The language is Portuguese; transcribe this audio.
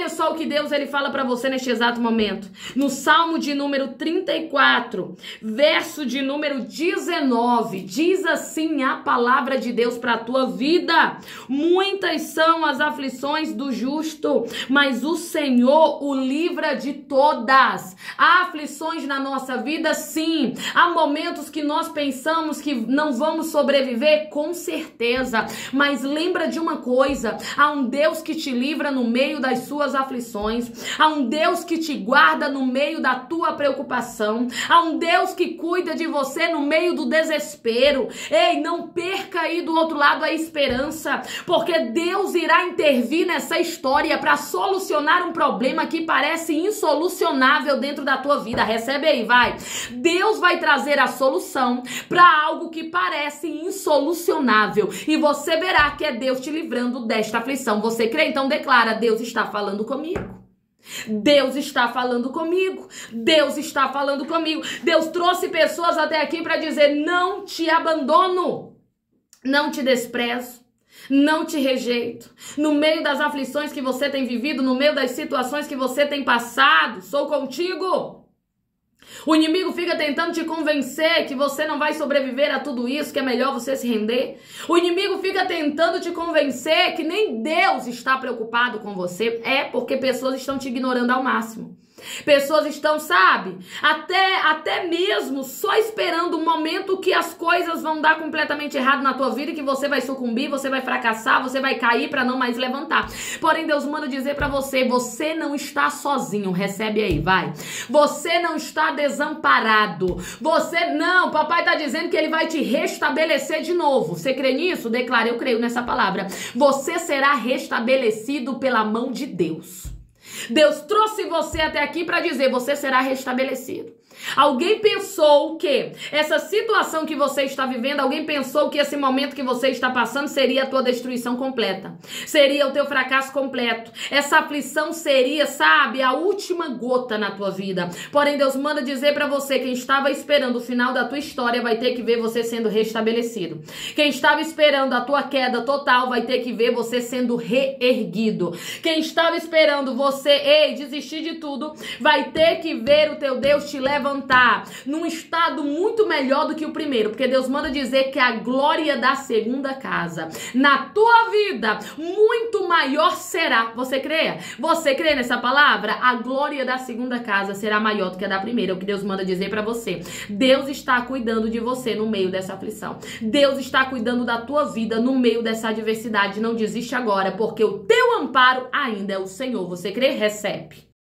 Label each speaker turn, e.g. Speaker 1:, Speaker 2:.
Speaker 1: Olha só o que Deus ele fala para você neste exato momento. No Salmo de número 34, verso de número 19, diz assim a palavra de Deus para a tua vida: Muitas são as aflições do justo, mas o Senhor o livra de todas. Há aflições na nossa vida, sim. Há momentos que nós pensamos que não vamos sobreviver, com certeza. Mas lembra de uma coisa: há um Deus que te livra no meio das suas aflições, há um Deus que te guarda no meio da tua preocupação, há um Deus que cuida de você no meio do desespero. Ei, não perca aí do outro lado a esperança, porque Deus irá intervir nessa história para solucionar um problema que parece insolucionável dentro da tua vida. Recebe aí, vai. Deus vai trazer a solução para algo que parece insolucionável e você verá que é Deus te livrando desta aflição. Você crê? Então declara: Deus está falando comigo. Deus está falando comigo. Deus está falando comigo. Deus trouxe pessoas até aqui para dizer: não te abandono, não te desprezo. Não te rejeito. No meio das aflições que você tem vivido, no meio das situações que você tem passado, sou contigo. O inimigo fica tentando te convencer que você não vai sobreviver a tudo isso, que é melhor você se render. O inimigo fica tentando te convencer que nem Deus está preocupado com você. É porque pessoas estão te ignorando ao máximo. Pessoas estão, sabe, até, até mesmo só esperando momento que as coisas vão dar completamente errado na tua vida e que você vai sucumbir, você vai fracassar, você vai cair para não mais levantar. Porém, Deus manda dizer para você: você não está sozinho. Recebe aí, vai. Você não está desamparado. Você não, papai tá dizendo que ele vai te restabelecer de novo. Você crê nisso? Declara, eu creio nessa palavra. Você será restabelecido pela mão de Deus. Deus trouxe você até aqui para dizer: você será restabelecido. Alguém pensou que essa situação que você está vivendo, alguém pensou que esse momento que você está passando seria a tua destruição completa, seria o teu fracasso completo. Essa aflição seria, sabe, a última gota na tua vida. Porém, Deus manda dizer para você: quem estava esperando o final da tua história vai ter que ver você sendo restabelecido. Quem estava esperando a tua queda total vai ter que ver você sendo reerguido. Quem estava esperando você, ei, desistir de tudo, vai ter que ver o teu Deus te levantar levantar num estado muito melhor do que o primeiro, porque Deus manda dizer que a glória da segunda casa na tua vida muito maior será. Você crê? Você crê nessa palavra? A glória da segunda casa será maior do que a da primeira, é o que Deus manda dizer para você. Deus está cuidando de você no meio dessa aflição. Deus está cuidando da tua vida no meio dessa adversidade. Não desiste agora, porque o teu amparo ainda é o Senhor. Você crê? Recebe.